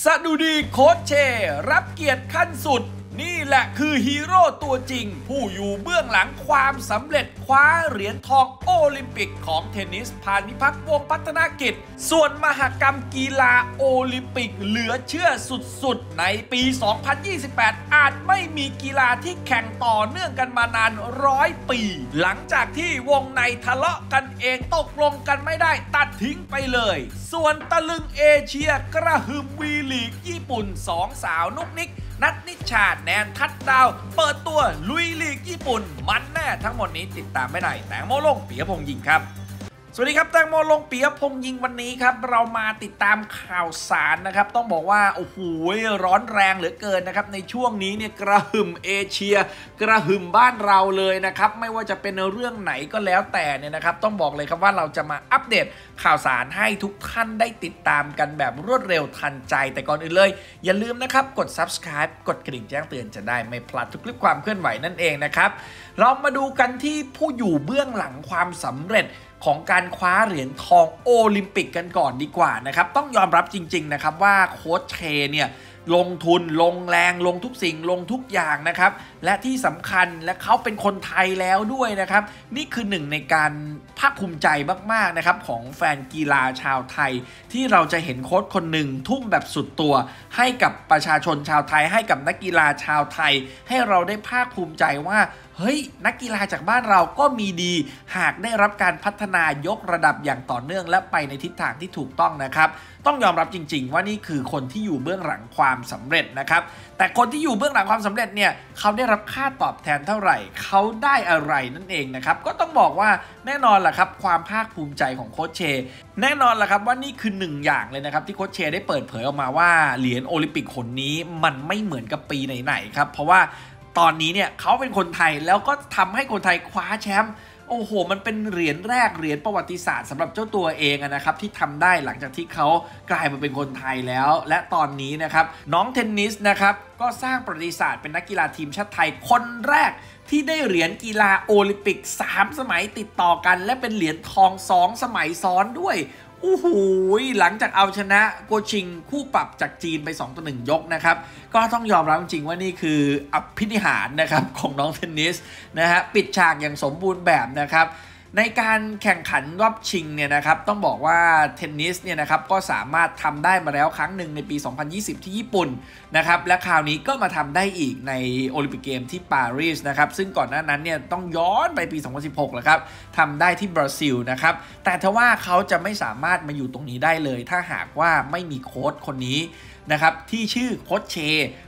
สดุดีโค้ชเช รับเกียรติขั้นสุด นี่แหละคือฮีโร่ตัวจริง ผู้อยู่เบื้องหลังความสำเร็จคว้าเหรียญทองโอลิมปิกของเทนนิสพานิพักษ์วงพัฒนากิจ ส่วนมหกรรมกีฬาโอลิมปิกเหลือเชื่อสุดๆ ในปี 2028 อาจไม่มีกีฬาที่แข่งต่อเนื่องกันมานานร้อยปี หลังจากที่วงในทะเลาะกันเองตกลงกันไม่ได้ตัดทิ้งไปเลย ส่วนตะลึงเอเชียกระหึมวีลีกญี่ปุ่นสองสาวนุกนิก นัทนิชาแนนทัดดาว เปิดตัวลุยลีกญี่ปุ่น มันแน่ทั้งหมดนี้ติดตามไม่ได้แตงโมลงเปียพงษ์ยิงครับ สวัสดีครับแตงโมลงเปียพงยิงวันนี้ครับ เรามาติดตามข่าวสารนะครับ ต้องบอกว่า โอ้โหร้อนแรงเหลือเกินนะครับ ในช่วงนี้เนี่ยกระหึ่มเอเชีย กระหึ่มบ้านเราเลยนะครับ ไม่ว่าจะเป็นเรื่องไหนก็แล้วแต่เนี่ยนะครับ ต้องบอกเลยครับว่าเราจะมาอัปเดตข่าวสารให้ทุกท่านได้ติดตามกันแบบรวดเร็วทันใจ แต่ก่อนอื่นเลย อย่าลืมนะครับกด subscribe กดกระดิ่งแจ้งเตือนจะได้ไม่พลาดทุกคลิปความเคลื่อนไหวนั่นเองนะครับเรามาดูกันที่ผู้อยู่เบื้องหลังความสำเร็จ ของการคว้าเหรียญทองโอลิมปิกกันก่อนดีกว่านะครับ ต้องยอมรับจริง ๆ นะครับว่าโค้ชเชเนี่ยลงทุนลงแรงลงทุกสิ่งลงทุกอย่างนะครับ และที่สำคัญและเขาเป็นคนไทยแล้วด้วยนะครับ นี่คือหนึ่งในการภาคภูมิใจมากๆนะครับ ของแฟนกีฬาชาวไทย ที่เราจะเห็นโค้ชคนหนึ่งทุ่มแบบสุดตัว ให้กับประชาชนชาวไทย ให้กับนักกีฬาชาวไทย ให้เราได้ภาคภูมิใจว่าเฮ้ย นักกีฬาจากบ้านเราก็มีดี หากได้รับการพัฒนายกระดับอย่างต่อเนื่อง และไปในทิศทางที่ถูกต้องนะครับ ต้องยอมรับจริง ๆ ว่านี่คือคนที่อยู่เบื้องหลังความสำเร็จนะครับ แต่คนที่อยู่เบื้องหลังความสำเร็จเนี่ยเขาได้รับค่าตอบแทนเท่าไหร่ เขาได้อะไรนั่นเองนะครับ ก็ต้องบอกว่าแน่นอนแหะครับ ความภาคภูมิใจของโคชเช แน่นอนแหะครับว่านี่คือหนึ่งอย่างเลยนะครับที่โคชเชได้เปิดเผยออกมาว่าเหรียญโอลิมปิกคนนี้มันไม่เหมือนกับปีไหนๆครับ เพราะว่า ตอนนี้เนี่ยเขาเป็นคนไทยแล้วก็ทำให้คนไทยคว้าแชมป์โอ้โห มันเป็นเหรียญแรกเหรียญประวัติศาสตร์สำหรับเจ้าตัวเองนะครับที่ทำได้หลังจากที่เขากลายมาเป็นคนไทยแล้ว และตอนนี้นะครับน้องเทนนิสนะครับก็สร้างประวัติศาสตร์เป็นนักกีฬาทีมชาติไทยคนแรกที่ได้เหรียญกีฬาโอลิมปิก 3 สมัยติดต่อกัน และเป็นเหรียญทอง 2 สมัยซ้อนด้วย โอ้โหหลังจากเอาชนะโกชิงคู่ปรับจากจีนไป 2 ต่อ 1 ยกนะครับ ก็ต้องยอมรับจริงว่านี่คืออภินิหารนะครับของน้องเทนนิสนะฮะปิดฉากอย่างสมบูรณ์แบบนะครับ ในการแข่งขันรอบชิงเนี่ยนะครับต้องบอกว่าเทนนิสเนี่ยนะครับก็สามารถทำได้มาแล้วครั้งหนึ่งในปี 2020 ที่ญี่ปุ่นนะครับและคราวนี้ก็มาทำได้อีกในโอลิมปิกเกมส์ที่ปารีสนะครับซึ่งก่อนหน้านั้นเนี่ยต้องย้อนไปปี 2016แล้วครับทำได้ที่บราซิลนะครับแต่ทว่าเขาจะไม่สามารถมาอยู่ตรงนี้ได้เลย ถ้าหากว่าไม่มีโค้ชคนนี้นะครับที่ชื่อโค้ชเช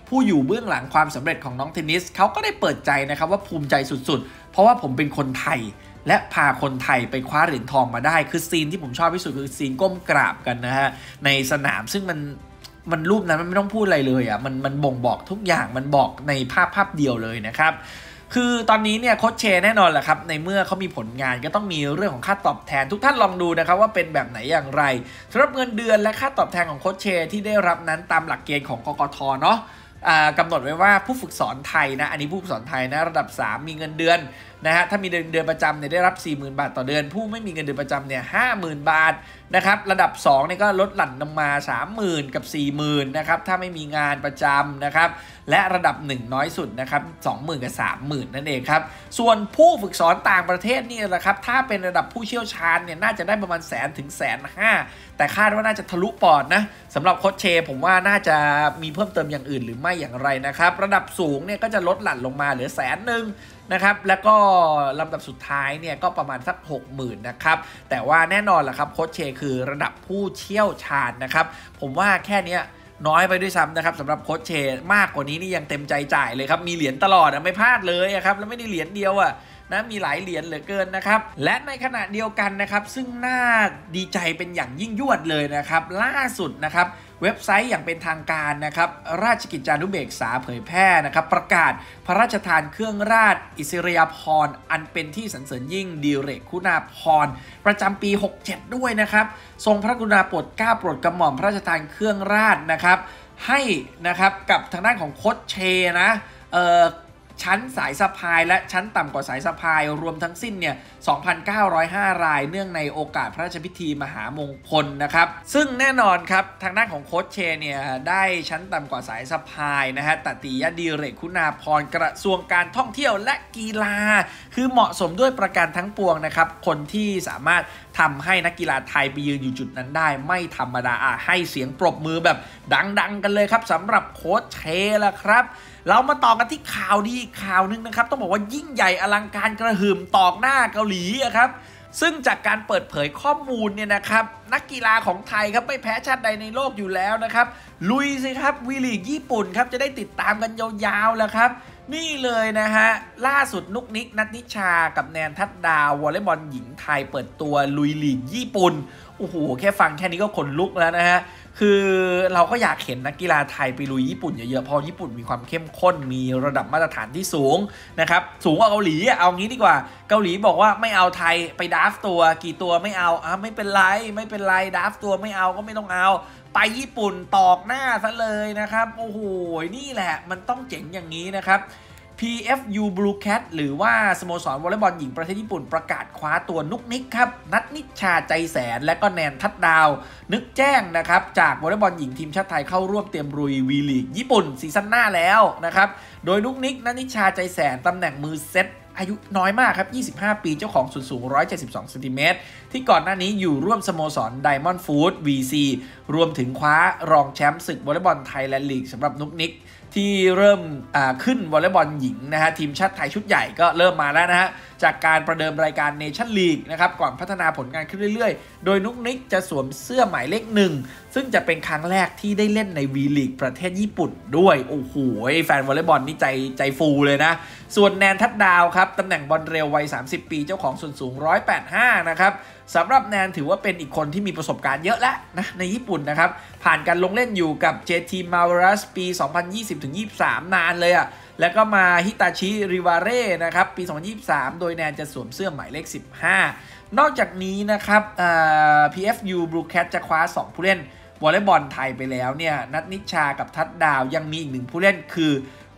ผู้อยู่เบื้องหลังความสำเร็จของน้องเทนนิสเขาก็ได้เปิดใจนะครับว่าภูมิใจสุดๆ เพราะว่าผมเป็นคนไทย และพาคนไทยไปคว้าเหรียญทองมาได้ คือซีนที่ผมชอบที่สุดคือซีนก้มกราบกันนะฮะในสนามซึ่งมันมันรูปนั้นมันไม่ต้องพูดอะไรเลยอะมันมันบ่งบอกทุกอย่างมันบอกในภาพภาพเดียวเลยนะครับคือตอนนี้เนี่ยโค้ชเชแน่นอนแหละครับในเมื่อเขามีผลงานก็ต้องมีเรื่องของค่าตอบแทน ทุกท่านลองดูนะครับว่าเป็นแบบไหนอย่างไรสำหรับเงินเดือนและค่าตอบแทนของโค้ชเชที่ได้รับนั้นตามหลักเกณฑ์ของกกทเนาะกำหนดไว้ว่าผู้ฝึกสอนไทยนะอันนี้ผู้ฝึกสอนไทยนะระดับ 3 มีเงินเดือน นะฮะถ้ามีเดือนเดือนประจำเนี่ยได้รับ 40,000 บาทต่อเดือน ผู้ไม่มีเงินเดือนประจำเนี่ย50,000 บาทนะครับระดับ2เนี่ยก็ลดหลั่นลงมา 30,000 กับ 40,000นะครับถ้าไม่มีงานประจำนะครับและระดับ 1 น้อยสุดนะครับ20,000 กับ 30,000 นั่นเองครับส่วนผู้ฝึกสอนต่างประเทศนี่แหละครับถ้าเป็นระดับผู้เชี่ยวชาญเนี่ยน่าจะได้ประมาณแสนถึงแสนห้าแต่คาดว่าน่าจะทะลุปอดนะสำหรับโคชเช ผมว่าน่าจะมีเพิ่มเติมอย่างอื่นหรือไม่อย่างไรนะครับระดับสูงเนี่ยก็จะลดหลั่นลงมาเหลือแสนหนึ่ง นะครับ แล้วก็ลำดับสุดท้ายเนี่ยก็ประมาณสัก 60,000นะครับ แต่ว่าแน่นอนแหละครับโคชเชคือระดับผู้เชี่ยวชาญนะครับ ผมว่าแค่นี้น้อยไปด้วยซ้ำนะครับสำหรับโคชเชมากกว่านี้นี่ยังเต็มใจจ่ายเลยครับ มีเหรียญตลอดไม่พลาดเลยครับแล้วไม่ได้เหรียญเดียวอะนะมีหลายเหรียญเหลือเกินนะครับ และในขณะเดียวกันนะครับ ซึ่งน่าดีใจเป็นอย่างยิ่งยวดเลยนะครับ ล่าสุดนะครับ เว็บไซต์อย่างเป็นทางการนะครับ ราชกิจจานุเบกษาเผยแพร่นะครับ ประกาศพระราชทานเครื่องราชอิสริยาภรณ์อันเป็นที่สรรเสริญยิ่งดีเรกคุณาภรณ์ประจำปี 67 ด้วยนะครับ ทรงพระกรุณาโปรดเกล้าโปรดกระหม่อมพระราชทานเครื่องราชนะครับ ให้นะครับกับทางด้านของโคชเชนะเอ่อ ชั้นสายสะพายและชั้นต่ำกว่าสายสะพายรวมทั้งสิ้นเนี่ย 2,905 ราย เนื่องในโอกาสพระราชพิธีมหามงคลนะครับ ซึ่งแน่นอนครับ ทางด้านของโค้ชเชเนี่ย ได้ชั้นต่ำกว่าสายสะพายนะฮะตติยดีเรกคุณาพรกระทรวงการท่องเที่ยวและกีฬา คือเหมาะสมด้วยประการทั้งปวงนะครับ คนที่สามารถทำให้นักกีฬาไทยไปยืนอยู่จุดนั้นได้ ไม่ธรรมดาอะให้เสียงปรบมือแบบดังๆ กันเลยครับสำหรับโค้ชเชละครับ เรามาต่อกันที่ข่าวดีข่าวนึงนะครับ ต้องบอกว่ายิ่งใหญ่อลังการกระหึ่มตอกหน้าเกาหลีครับซึ่งจากการเปิดเผยข้อมูลเนี่ยนะครับนักกีฬาของไทยครับไม่แพ้ชาติใดในโลกอยู่แล้วนะครับ ลุยสิครับวีลีกญี่ปุ่นครับจะได้ติดตามกันยาวๆแล้วครับ นี่เลยนะฮะ ล่าสุดนุกนิก นัทนิชากับแนนทัดดาววอลเลย์บอลหญิงไทยเปิดตัวลุยลีกญี่ปุ่น โอ้โห แค่ฟังแค่นี้ก็ขนลุกแล้วนะฮะ คือเราก็อยากเห็นนักกีฬาไทยไปลุยญี่ปุ่นเยอะๆ เพราะญี่ปุ่นมีความเข้มข้นมีระดับมาตรฐานที่สูงนะครับ สูงกว่าเกาหลีเอางี้ดีกว่า เกาหลีบอกว่าไม่เอาไทยไปดราฟต์ตัว กี่ตัวไม่เอาอะไม่เป็นไรไม่เป็นไรดราฟต์ตัวไม่เอาก็ไม่ต้องเอา ไปญี่ปุ่นตอกหน้าซะเลยนะครับ โอ้โห นี่แหละมันต้องเจ๋งอย่างนี้นะครับ PFU Blue Cat หรือว่าสโมสรวอลเลย์บอลหญิงประเทศญี่ปุ่นประกาศคว้าตัวนุกนิกครับ ณัฏฐณิชาใจแสน และก็แนนทัดดาว นึกแจ้งนะครับ จากวอลเลย์บอลหญิงทีมชาติไทยเข้าร่วมเตรียมลุยวีลีกญี่ปุ่นซีซั่นหน้าแล้วนะครับ โดยนุกนิกณัฏฐณิชาใจแสนตำแหน่งมือเซตอายุน้อยมากครับ 25 ปี เจ้าของส่วนสูง 172 เซนติเมตร ที่ก่อนหน้านี้อยู่ร่วมสโมสร Diamond Food VC รวมถึงคว้ารองแชมป์ศึกวอลเลย์บอลไทยแลนด์ลีกสำหรับนุกนิก ที่เริ่มขึ้นวอลเลย์บอลหญิงนะฮะทีมชาติไทยชุดใหญ่ก็เริ่มมาแล้วนะฮะจากการประเดิมรายการเนชั่นส์ลีกนะครับก่อนพัฒนาผลงานขึ้นเรื่อยๆ โดยนุกนิกจะสวมเสื้อหมายเลขหนึ่งซึ่งจะเป็นครั้งแรกที่ได้เล่นในวีลีกประเทศญี่ปุ่นด้วย โอ้โหแฟนวอลเลย์บอลนี่ใจใจฟูเลยนะ ส่วนแนนทัดดาวครับตำแหน่งบอลเร็ววัย 30 ปีเจ้าของส่วนสูง 185 นะครับสำหรับแนนถือว่าเป็นอีกคนที่มีประสบการณ์เยอะแล้วนะในญี่ปุ่นนะครับ ผ่านการลงเล่นอยู่กับ JT m a v e r a s ปี 2020-23 นานเลยอะ่ะ แล้วก็มาฮิตาชิริวาเร่นะครับปี 2023 โดยแนนจะสวมเสื้อหมายเลข 15 นอกจากนี้นะครับ PFU Blue Cat จะคว้า 2 ผู้เล่นวอลเลย์บอลไทยไปแล้วเนี่ยนัทนิชากับทัดดาวยังมีอีกหนึ่งผู้เล่นคือ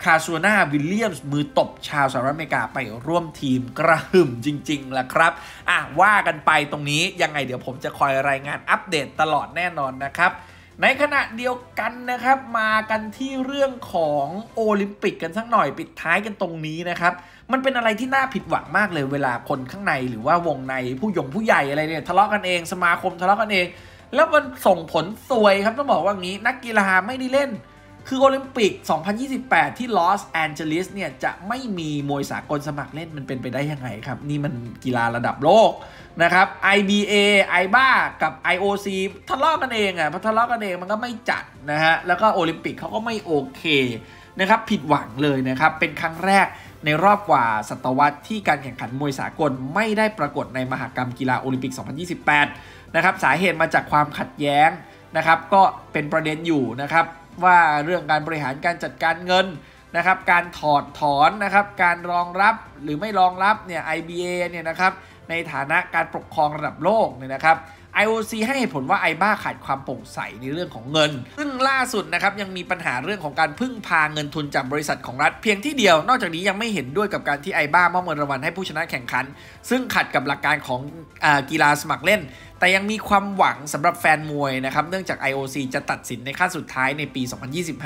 คาซูนาวิลเลียมส์มือตบชาวสหรัฐอเมริกาไปร่วมทีมกระหึ่มจริงๆแหละครับ อะว่ากันไปตรงนี้ยังไงเดี๋ยวผมจะคอยรายงานอัปเดตตลอดแน่นอนนะครับ ในขณะเดียวกันนะครับมากันที่เรื่องของโอลิมปิกกันสักหน่อยปิดท้ายกันตรงนี้นะครับ มันเป็นอะไรที่น่าผิดหวังมากเลยเวลาคนข้างในหรือว่าวงในผู้ยงผู้ใหญ่อะไรเนี่ยทะเลาะกันเองสมาคมทะเลาะกันเอง แล้วมันส่งผลซวยครับต้องบอกว่างี้นักกีฬาไม่ได้เล่น คือโอลิมปิก 2028 ที่ลอสแอนเจลิสเนี่ย จะไม่มีมวยสากลสมัครเล่นมันเป็นไปได้ยังไงครับ นี่มันกีฬาระดับโลกนะครับ IBA IBA กับ IOC ทะเลาะกันเองอะพอทะเลาะกันเองมันก็ไม่จัดนะฮะ แล้วก็โอลิมปิกเขาก็ไม่โอเคนะครับ ผิดหวังเลยนะครับ เป็นครั้งแรกในรอบกว่าศตวรรษที่การแข่งขันมวยสากลไม่ได้ปรากฏในมหกรรมกีฬาโอลิมปิก 2028 นะครับ สาเหตุมาจากความขัดแย้งนะครับ ก็เป็นประเด็นอยู่นะครับ ว่าเรื่องการบริหารการจัดการเงินนะครับการถอดถอนนะครับการรองรับหรือไม่รองรับเนี่ย IBA เนี่ยนะครับในฐานะการปกครองระดับโลกเนี่ยนะครับ IOC ให้เหตุผลว่าไอบ้าขาดความโปร่งใสในเรื่องของเงิน ซึ่งล่าสุดนะครับยังมีปัญหาเรื่องของการพึ่งพาเงินทุนจากบริษัทของรัฐเพียงที่เดียว นอกจากนี้ยังไม่เห็นด้วยกับการที่ไอบ้ามอบเงินรางวัลให้ผู้ชนะแข่งขัน ซึ่งขัดกับหลักการของอกีฬาสมัครเล่น แต่ยังมีความหวังสำหรับแฟนมวยนะครับเนื่องจาก IOC จะตัดสินในขั้นสุดท้ายในปี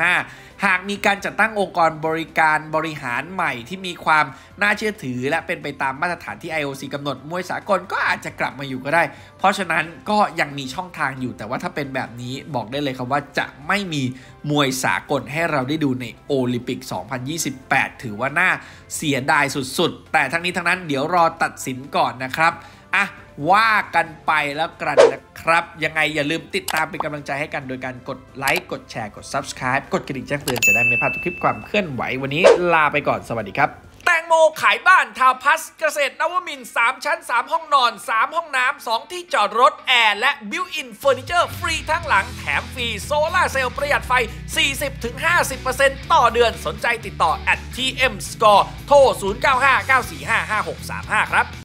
2025 หากมีการจัดตั้งองค์กรบริการบริหารใหม่ที่มีความน่าเชื่อถือ และเป็นไปตามมาตรฐานที่ IOC กำหนดมวยสากลก็อาจจะกลับมาอยู่ก็ได้ เพราะฉะนั้นก็ยังมีช่องทางอยู่แต่ว่าถ้าเป็นแบบนี้บอกได้เลยครับว่าจะไม่มีมวยสากลให้เราได้ดูในโอลิมปิก 2028 ถือว่าน่าเสียดายสุดๆ แต่ทั้งนี้ทั้งนั้นเดี๋ยวรอตัดสินก่อนนะครับอะว่ากันไปแล้วกันนะครับ ยังไงอย่าลืมติดตามเป็นกำลังใจให้กันโดยการกดไลค์กดแชร์กด Subscribe กดกระดิ่งแจ้งเตือนจะได้ไม่พลาดทุกคลิปความเคลื่อนไหววันนี้ลาไปก่อนสวัสดีครับ โมขายบ้านทาวน์พลัสเกษตรนวมินทร์ 3 ชั้น 3 ห้องนอน 3 ห้องน้ำ 2 ที่จอดรถ แอร์ และ built-in เฟอร์นิเจอร์ฟรีทั้งหลังแถมฟรีโซลาร์เซลล์ประหยัดไฟ 40-50%ต่อเดือนสนใจติดต่อ at tm score โทร 0959455635 ครับ